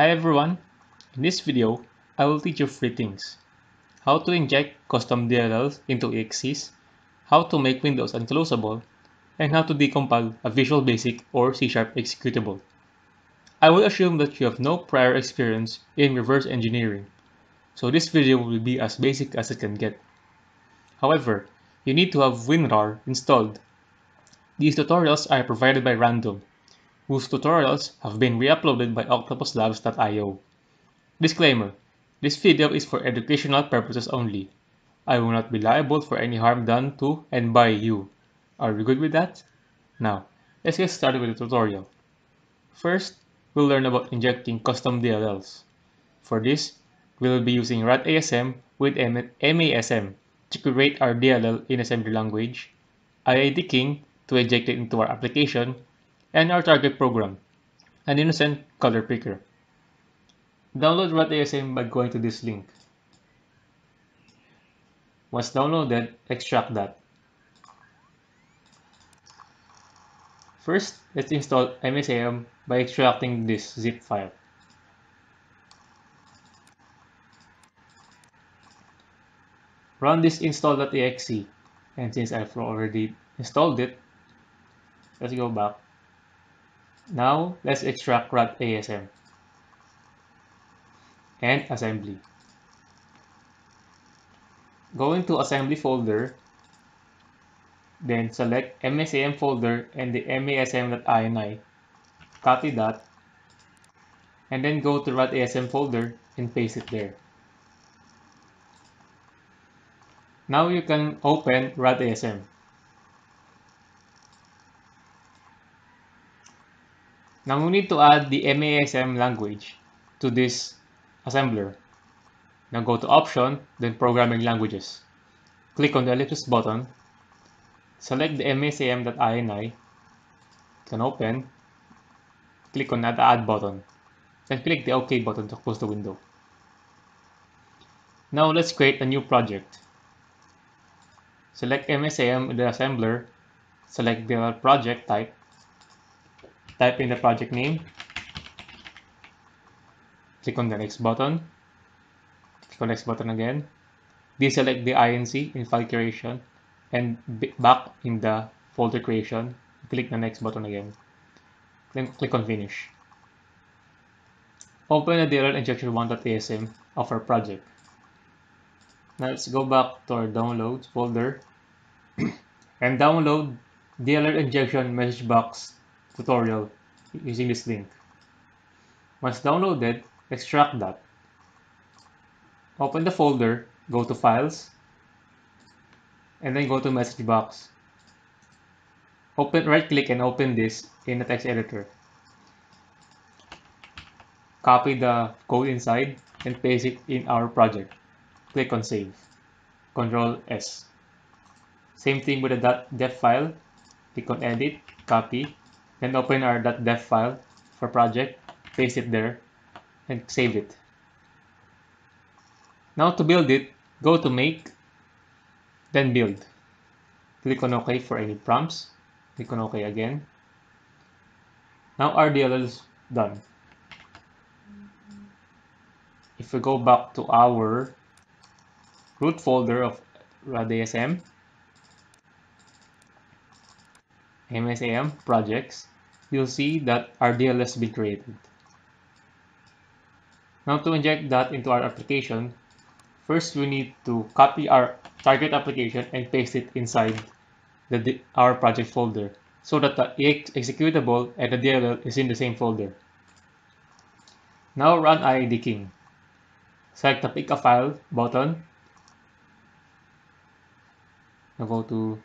Hi everyone, in this video, I will teach you three things. How to inject custom DLLs into EXEs, how to make windows unclosable, and how to decompile a Visual Basic or C-sharp executable. I will assume that you have no prior experience in reverse engineering, so this video will be as basic as it can get. However, you need to have WinRAR installed. These tutorials are provided by Random, whose tutorials have been re-uploaded by octopuslabs.io. Disclaimer, this video is for educational purposes only. I will not be liable for any harm done to and by you. Are we good with that? Now, let's get started with the tutorial. First, we'll learn about injecting custom DLLs. For this, we'll be using RADASM with MASM to create our DLL in assembly language, IID King to inject it into our application, and our target program, an innocent color picker. Download RADASM by going to this link. Once downloaded, extract that. First, let's install MSAM by extracting this zip file. Run this install.exe and since I've already installed it, let's go back now let's extract RADASM and assembly. Go into assembly folder, then select MASM folder and the MASM.ini. Copy that, and then go to RADASM folder and paste it there. Now you can open RADASM. Now we need to add the MASM language to this assembler. Now go to Option, then Programming Languages. Click on the ellipsis button. Select the MASM.ini. Can open. Click on Add button. Then click the OK button to close the window. Now let's create a new project. Select MASM in the assembler. Select the project type type in the project name, click on the next button, click on next button again, deselect the INC in file creation, and back in the folder creation, click the next button again, then click on finish. Open the DLL injection 1.asm of our project. Now let's go back to our downloads folder. And download DLL injection message box tutorial using this link. Once downloaded, extract that. Open the folder, go to Files, and then go to Message Box. Open, right-click and open this in the text editor. Copy the code inside and paste it in our project. Click on Save. Control S. Same thing with the .def file. Click on Edit, copy, then open our .def file for project, paste it there, and save it. Now to build it, go to Make, then Build. Click on OK for any prompts. Click on OK again. Now our DLL is done. If we go back to our root folder of RADASM, MASM projects, you'll see that our has been created. Now to inject that into our application, first we need to copy our target application and paste it inside the, our project folder so that the executable and the DLL is in the same folder. Now run IID King. Select the pick a file button. Now go to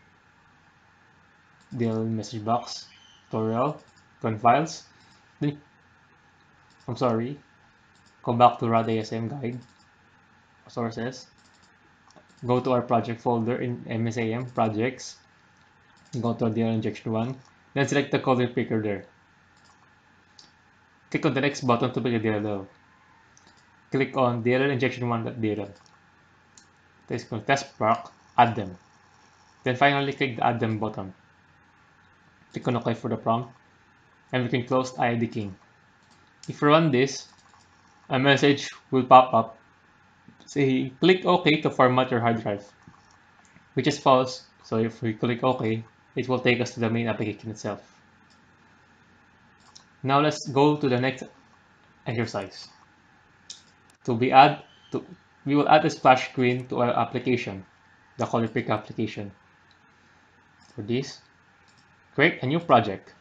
DLL message box tutorial run files. I'm sorry. Go back to RADASM guide. Sources. Go to our project folder in MSAM, projects. Go to DLL injection 1 then select the color picker there. Click on the next button to pick a DLL click on DLL injection 1.dll click on test proc add them. Then finally click the add them button click on OK for the prompt, and we can close IID King. If we run this, a message will pop up. Say, click OK to format your hard drive, which is false. So if we click OK, it will take us to the main application itself. Now let's go to the next exercise. To be add to we will add a splash screen to our application, the ColorPick application. For this, create a new project.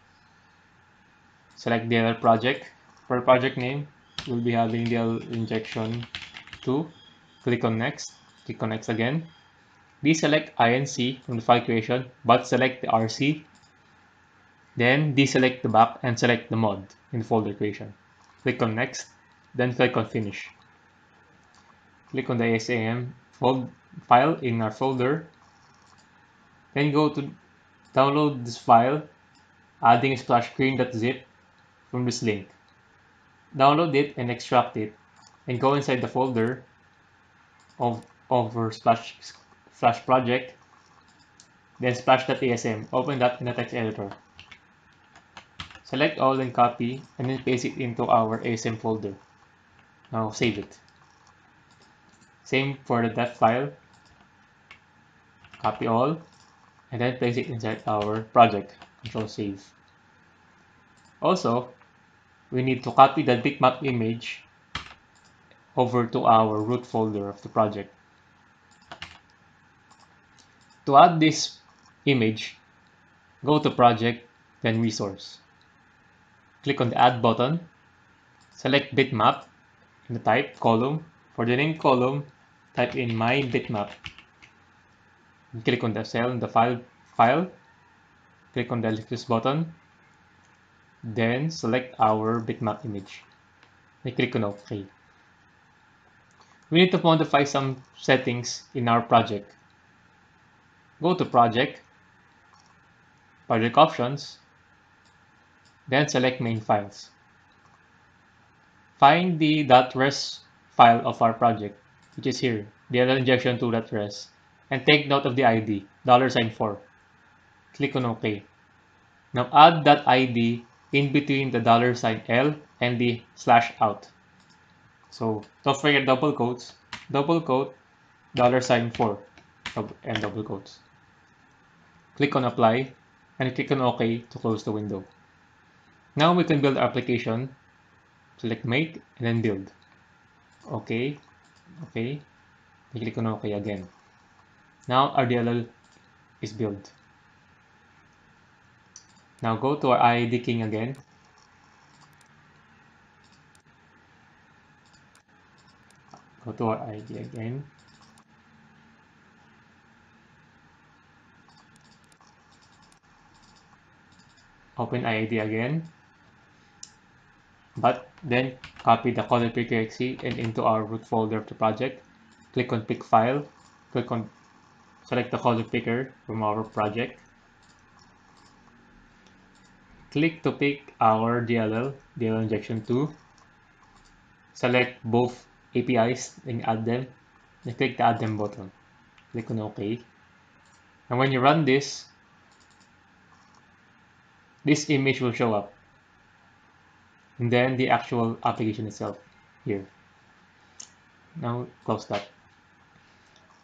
Select the other project. For project name, we'll be having the injection 2. Click on next. Click on next again. Deselect INC from the file creation, but select the RC. Then deselect the back and select the mod in the folder creation. Click on next, then click on finish. Click on the ASAM file in our folder. Then go to download this file, adding a splash screen.zip from this link. Download it and extract it, and go inside the folder of, of our splash, splash project, then splash.asm. Open that in the text editor. Select all and copy, and then paste it into our ASM folder. Now save it. Same for the def file. Copy all, and then place it inside our project. Control save. Also, we need to copy the bitmap image over to our root folder of the project. To add this image, go to project, then resource. Click on the add button, select bitmap in the type column. For the name column, type in my bitmap. Click on the cell in the file file. Click on the ellipsis button. Then select our bitmap image. And click on OK. We need to modify some settings in our project. Go to Project, Project Options, then select Main Files. Find the .res file of our project, which is here, the injection 2.res, and take note of the ID, $4. Click on OK. Now add that ID in between the dollar sign $L and the slash out. So don't forget double quotes, double quote, dollar sign 4, and double quotes. Click on apply and click on OK to close the window. Now we can build our application. Select make and then build. Okay, okay, click on OK again. Now our DLL is built. Now go to our IID king again. Go to our ID again. Open IID again. But then copy the color picker exe and into our root folder of the project. Click on pick file. Click on select the color picker from our project click to pick our DLL, DLL injection 2. Select both APIs and add them. Then click the add them button. Click on OK. And when you run this, this image will show up. And then the actual application itself here. Now close that.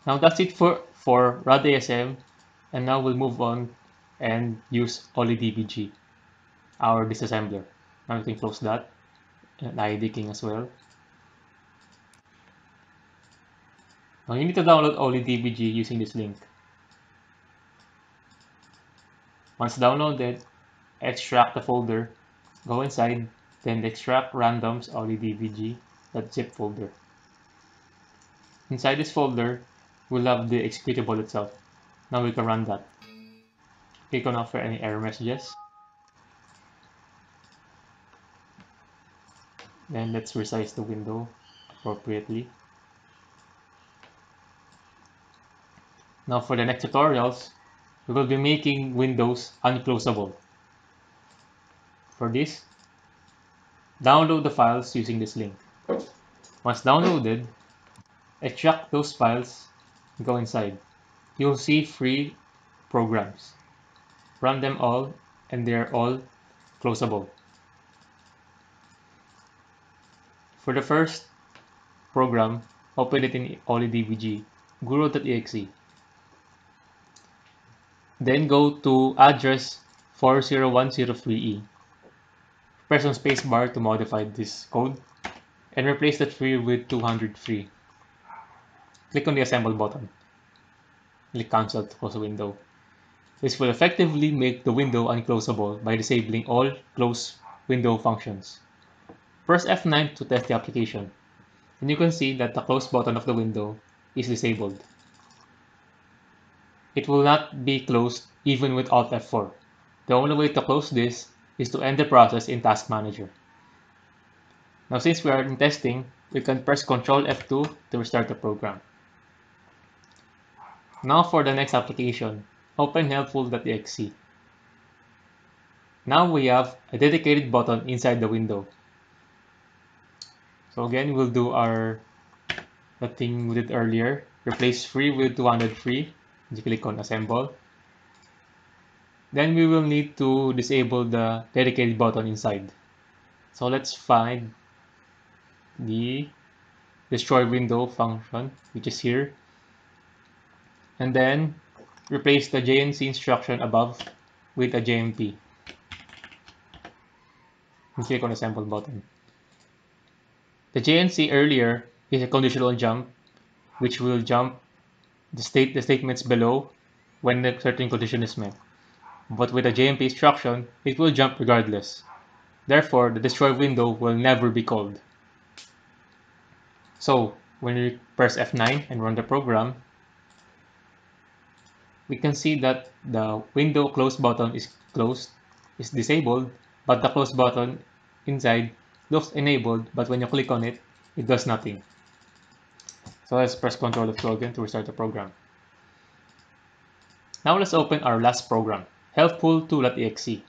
Now that's it for, for RAD-ASM. And now we'll move on and use OllyDbg our disassembler. Now we can close that and IID king as well. Now you need to download OllyDbg using this link. Once downloaded, extract the folder, go inside, then extract randoms OllyDbg.zip folder. Inside this folder, we'll have the executable itself. Now we can run that. Click on offer any error messages. Then let's resize the window appropriately. Now for the next tutorials, we will be making windows unclosable. For this, download the files using this link. Once downloaded, extract those files, go inside. You'll see free programs. Run them all and they're all closable. For the first program, open it in OllyDbg, guru.exe. Then go to address 40103E. Press on spacebar to modify this code and replace the 3 with 203. Click on the assemble button. Click cancel to close the window. This will effectively make the window unclosable by disabling all close window functions. Press F9 to test the application, and you can see that the close button of the window is disabled. It will not be closed even with Alt F4. The only way to close this is to end the process in Task Manager. Now since we are in testing, we can press Ctrl F2 to restart the program. Now for the next application, open helpful.exe. Now we have a dedicated button inside the window. So again, we'll do our the thing we did earlier. Replace 3 with 203. You click on assemble. Then we will need to disable the dedicated button inside. So let's find the destroy window function, which is here. And then replace the JNC instruction above with a JMP. And click on the sample button. The JNC earlier is a conditional jump, which will jump the state the statements below when a certain condition is met. But with a JMP instruction, it will jump regardless. Therefore, the destroy window will never be called. So, when we press F9 and run the program, we can see that the window close button is closed, is disabled, but the close button inside looks enabled, but when you click on it, it does nothing. So let's press Ctrl F2 again to restart the program. Now let's open our last program, helpful2.exe.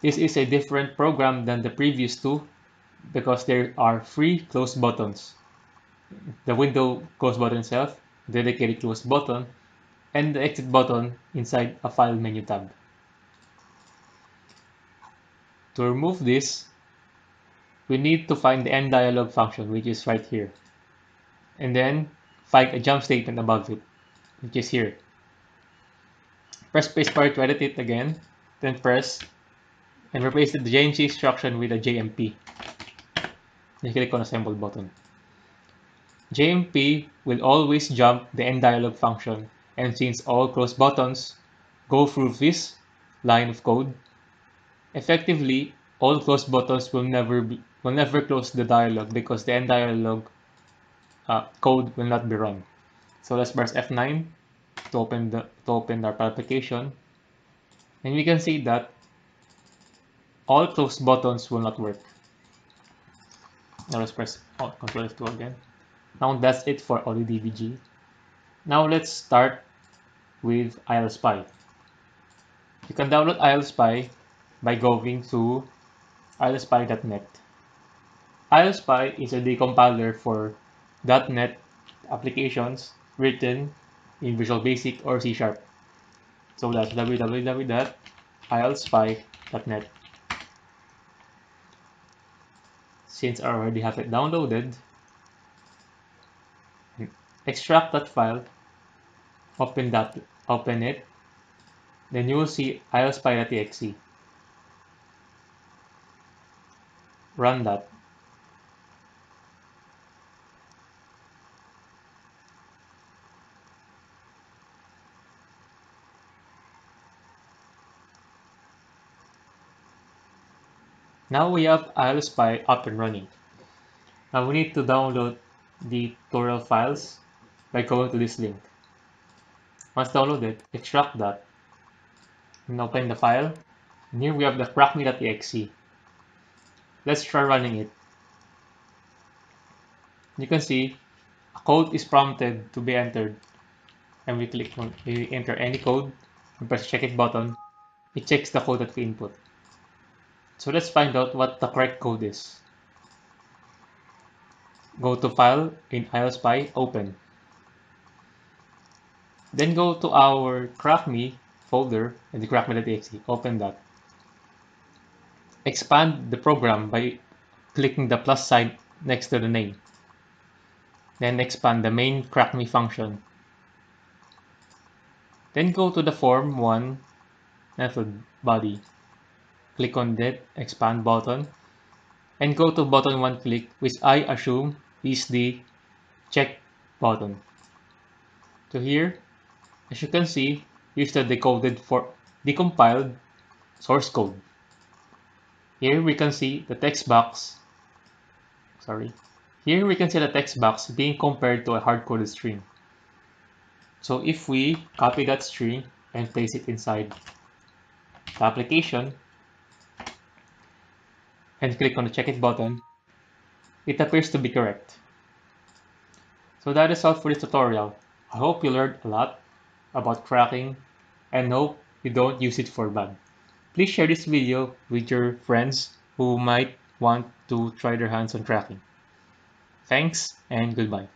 This is a different program than the previous two because there are three close buttons. The window close button itself, dedicated close button, and the exit button inside a file menu tab. To remove this, we need to find the end dialog function, which is right here. And then find a jump statement above it, which is here. Press spacebar to edit it again, then press and replace the JNC instruction with a JMP. Then click on assemble button. JMP will always jump the end dialog function and since all close buttons go through this line of code, effectively all close buttons will never be, will never close the dialog because the end dialog uh, code will not be run. So let's press F9 to open the to open our application, and we can see that all close buttons will not work. Now let's press Ctrl F2 again. Now that's it for OllyDbg. Now let's start with ILSpy. You can download ILSpy by going to ilspy.net. ILSpy is a decompiler for .NET applications written in Visual Basic or C Sharp. So that's www.ilspy.net. Since I already have it downloaded, extract that file, open that, open it, then you will see ilspy.exe. Run that. Now we have ILSpy up and running. Now we need to download the tutorial files by going to this link. Once downloaded, extract that and open the file. And here we have the crackme.exe. Let's try running it. You can see a code is prompted to be entered and we click on we enter any code and press check it button. It checks the code that we input. So let's find out what the correct code is. Go to File in ILSpy, Open. Then go to our CrackMe folder in the crackme.exe, open that. expand the program by clicking the plus sign next to the name. Then expand the main crackme function. Then go to the form 1 method body. Click on that expand button and go to button one click which I assume is the check button. To here, as you can see, use the decoded for decompiled source code. Here we can see the text box, sorry, here we can see the text box being compared to a hard-coded string. So if we copy that string and place it inside the application, and click on the check it button, it appears to be correct. So that is all for this tutorial. I hope you learned a lot about cracking and hope you don't use it for bad. Please share this video with your friends who might want to try their hands on cracking. Thanks and goodbye.